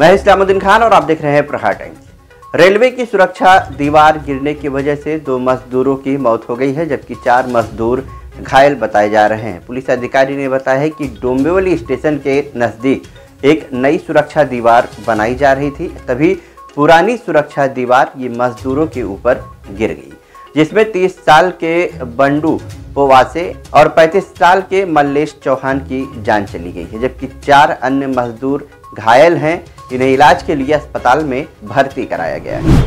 मैं इस्लामुद्दीन खान और आप देख रहे हैं प्रहार टाइम्स। रेलवे की सुरक्षा दीवार गिरने की वजह से दो मजदूरों की मौत हो गई है, जबकि चार मजदूर घायल बताए जा रहे हैं। पुलिस अधिकारी ने बताया है कि डोंबिवली स्टेशन के नज़दीक एक नई सुरक्षा दीवार बनाई जा रही थी। तभी पुरानी सुरक्षा दीवार ये मजदूरों के ऊपर गिर गई, जिसमें 30 साल के बंडू पोवासे और 35 साल के मल्लेश चौहान की जान चली गई है, जबकि चार अन्य मजदूर घायल हैं। इन्हें इलाज के लिए अस्पताल में भर्ती कराया गया है।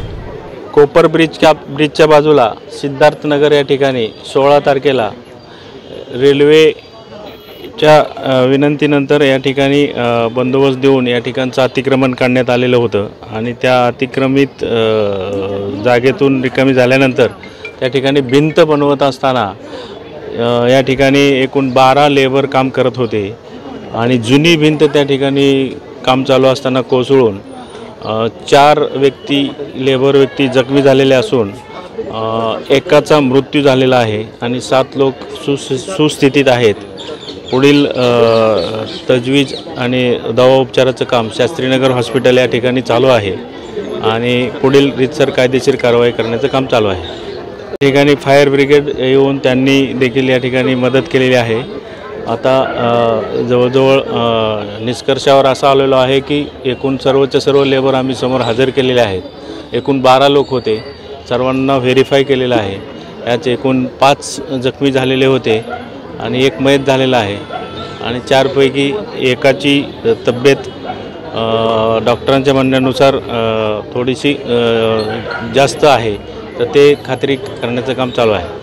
कोपर ब्रिजच्या ब्रिजच्या बाजूला सिद्धार्थनगर या ठिकाणी सोळा तारखेला रेल्वेच्या विनंतीनंतर या ठिकाणी बंदोबस्त देऊन या ठिकाणचं अतिक्रमण काढण्यात आलेलं होतं आणि त्या अतिक्रमित जागेतून रिकामी झाल्यानंतर त्या ठिकाणी भिंत बनवत असताना या ठिकाणी एकूण बारा लेबर काम करत होते आणि जुनी भिंत त्या ठिकाणी काम चालू असताना कोसळून चार व्यक्ती लेबर व्यक्ती जखमी झालेले असून एकाचा मृत्यू झालेला आहे आणि सात लोक सुस सुस्थितीत आहेत. पुढील तजवीज आणि दवा उपचाराचं काम शास्त्रीनगर हॉस्पिटल या ठिकाणी चालू आहे आणि पुढील रितसर कायदेशीर कारवाई करण्याचं काम चालू आहे. ठिकाणी फायर ब्रिगेड येऊन त्यांनी देखील या ठिकाणी मदत केलेली आहे. आता जवळजवळ निष्कर्षावर असं आलेलो आहे की एकूण सर्वच्या सर्व लेबर आम्ही समोर हजर केलेले आहेत. एकूण बारा लोक होते. सर्वांना व्हेरीफाय केलेलं आहे. यात एकूण पाच जखमी झालेले होते आणि एक मयत झालेला आहे. आणि चारपैकी एकाची तब्येत डॉक्टरांच्या म्हणण्यानुसार थोडीशी जास्त आहे. तर ते खात्री करण्याचं काम चालू आहे.